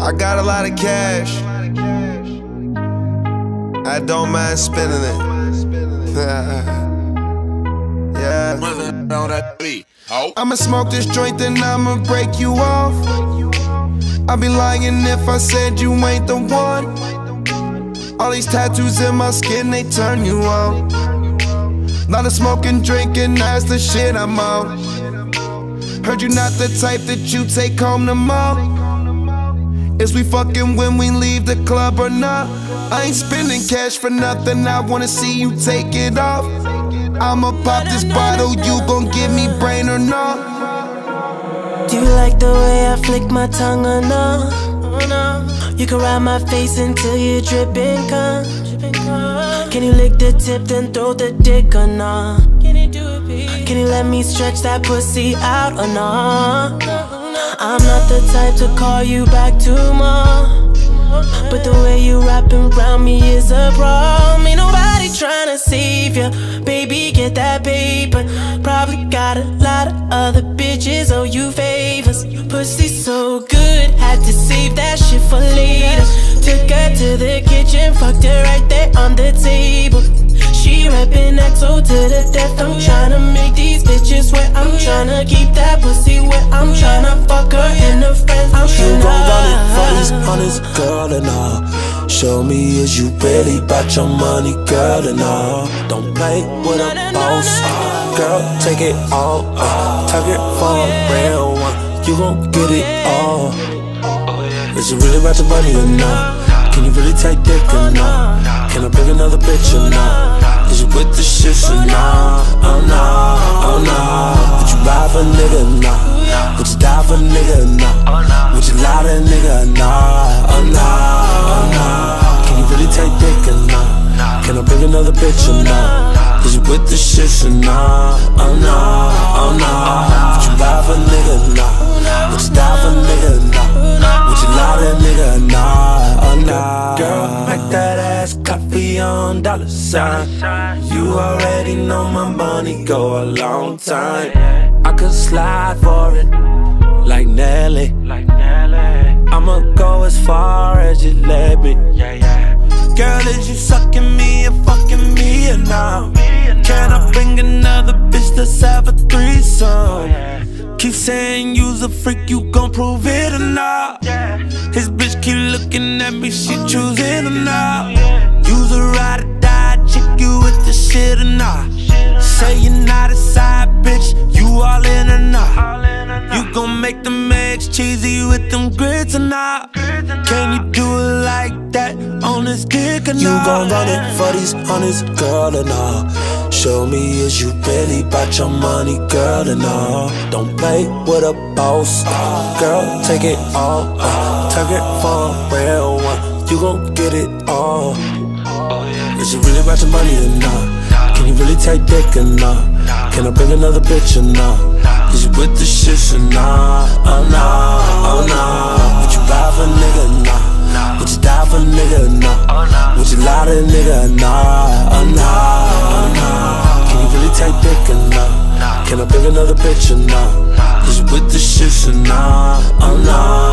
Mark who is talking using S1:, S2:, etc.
S1: I got a lot of cash. I don't mind spending it. yeah. I'ma smoke this joint, and I'ma break you off. I'd be lying if I said you ain't the one. All these tattoos in my skin, they turn you on. Lot of smoking, drinking, that's the shit I'm on. Heard you not the type that you take home to mom. Is we fucking when we leave the club or not? I ain't spending cash for nothing, I wanna see you take it off. I'ma pop this bottle, you gon' give me brain or not?
S2: Do you like the way I flick my tongue or no? You can ride my face until you're dripping cum. Can you lick the tip then throw the dick or no? Can you let me stretch that pussy out or no? I'm not the type to call you back tomorrow. But the way you wrapping around me is a problem. Ain't nobody trying to save you. Baby, get that paper. Probably got a lot of other bitches owe you favors. Pussy so good, had to save that shit for later. Took her to the kitchen, fucked her right there on the table. Rapping XO to the death. I'm tryna make these bitches wet. I'm tryna keep that pussy wet. I'm tryna fuck her in her friends. I'm
S3: You gon' run it for hundreds, girl, and all. Show me is you really about your money, girl, and all. Don't play with a boss, girl, take it all. Uh, it for a real one, you gon' get it all. Is it really about your money or not? Can you really take dick or not? Or not? Oh no, oh no. Would you ride for a nigga not? Would you die for a nigga not? Would you lie to a nigga not? Oh no, oh no. Can you really take dick or not? Can I bring another bitch or not? Is you with the shits or not? Oh no, oh no. Would you ride for a nigga or on dollar sign. You already know my money go a long time. I could slide for it, like Nelly. I'ma go as far as you let me. Yeah yeah Girl, is you sucking me or fucking me or not? Can I bring another bitch? Let's have a threesome. Keep saying you's a freak, you gon' prove it or not? His bitch keep looking at me, she oh, choosing or not? You's a ride make them eggs cheesy with them grits or not? Can you do it like that on this dick or not? You gon' run it for these hundreds, girl, and all. Show me is you really about your money, girl, and all. Don't play with a boss, girl, take it all. Target for a real one, you gon' get it all. Oh, is it really about your money or not? Take dick or not? Can I bring another bitch or not? Is you with the shits or not? Oh no, oh no. Would you ride for a nigga or not? Would you die for a nigga or not? Would you lie to a nigga or not? Oh no, oh no. Can you really take dick or not? Can I bring another bitch or not? Is you with the shits or not? No, oh no.